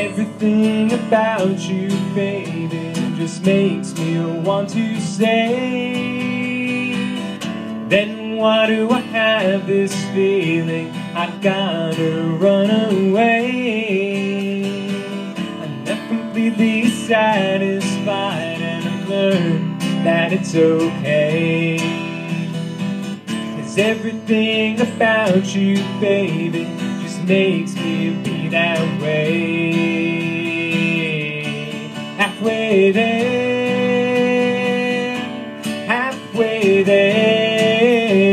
Everything about you, baby, just makes me want to stay. Then why do I have this feeling I gotta run away? I'm not completely satisfied and I've learned that it's okay. Cause everything about you, baby, just makes me be that way. Halfway there, halfway there,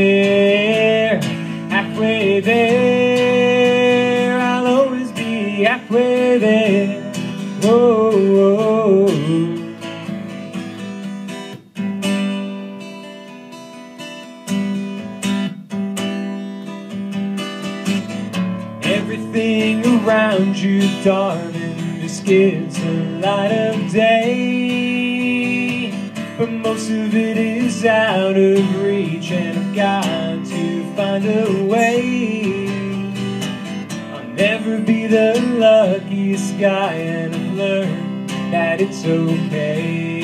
halfway there. I'll always be halfway there. Whoa, whoa. Everything around you, darling, gives the light of day. But most of it is out of reach, and I've got to find a way. I'll never be the luckiest guy, and I've learned that it's okay.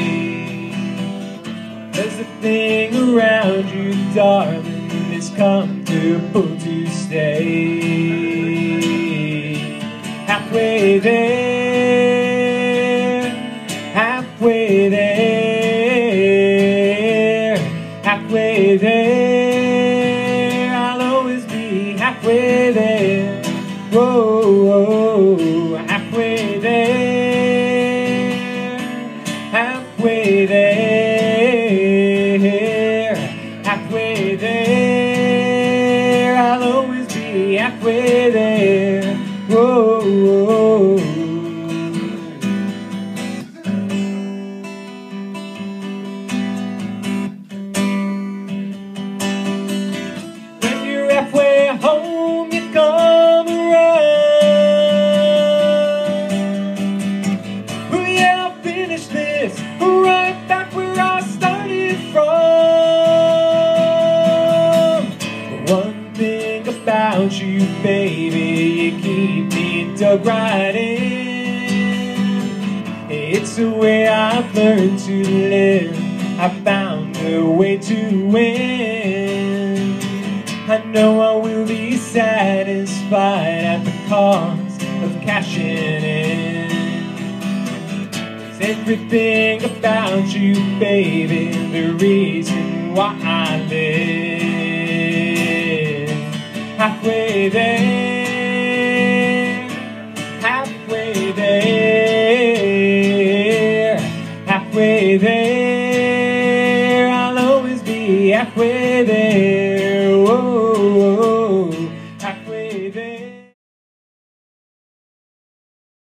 Cause the thing around you, darling, is comfortable to stay. Halfway there, Whoa, halfway there, halfway there, halfway there. I'll always be halfway there. Whoa, whoa. About you, baby, you keep me dug right in. It's the way I've learned to live. I found a way to win. I know I will be satisfied at the cost of cashing in. 'Cause everything about you, baby, the reason why I live. Halfway there, halfway there, halfway there. I'll always be halfway there.